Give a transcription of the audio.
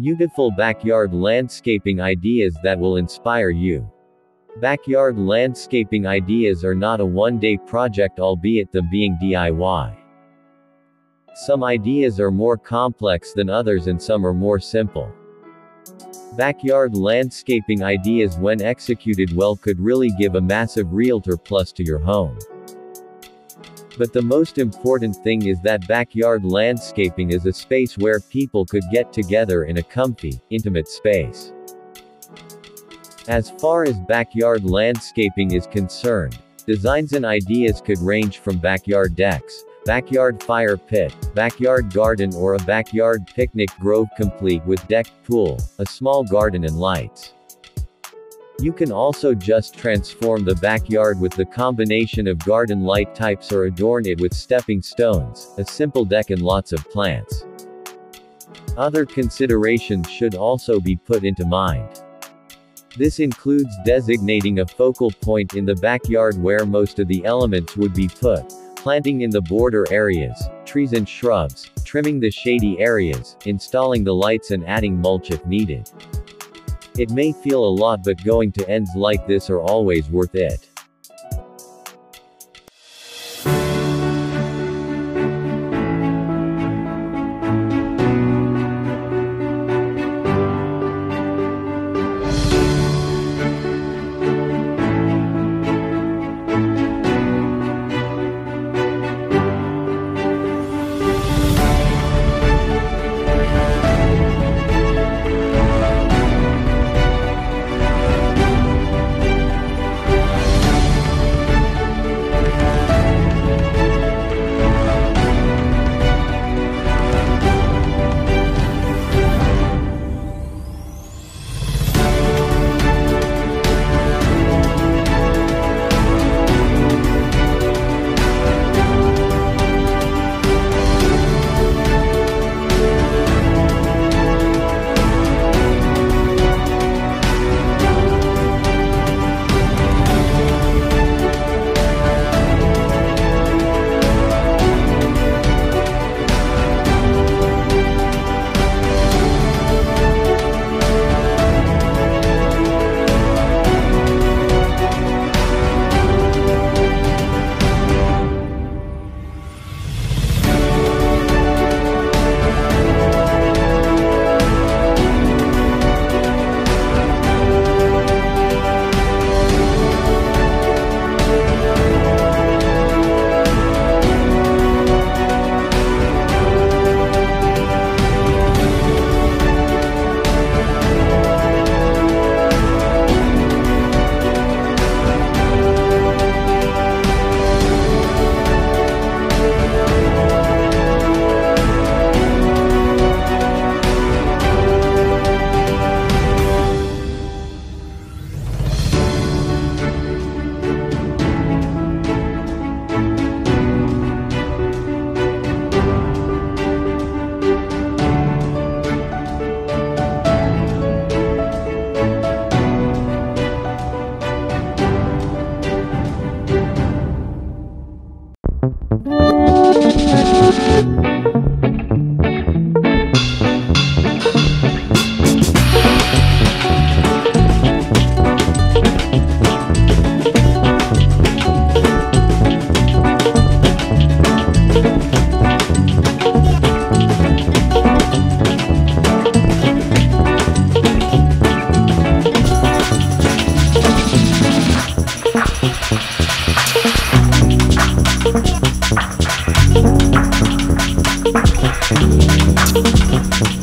Beautiful backyard landscaping ideas that will inspire you. Backyard landscaping ideas are not a one-day project albeit them being DIY. Some ideas are more complex than others and some are more simple. Backyard landscaping ideas when executed well could really give a massive realtor plus to your home. But the most important thing is that backyard landscaping is a space where people could get together in a comfy, intimate space. As far as backyard landscaping is concerned, designs and ideas could range from backyard decks, backyard fire pit, backyard garden or a backyard picnic grove complete with decked pool, a small garden and lights. You can also just transform the backyard with the combination of garden light types or adorn it with stepping stones, a simple deck and lots of plants. Other considerations should also be put into mind. This includes designating a focal point in the backyard where most of the elements would be put, planting in the border areas, trees and shrubs, trimming the shady areas, installing the lights and adding mulch if needed. It may feel a lot but going to ends like this are always worth it. Thank you.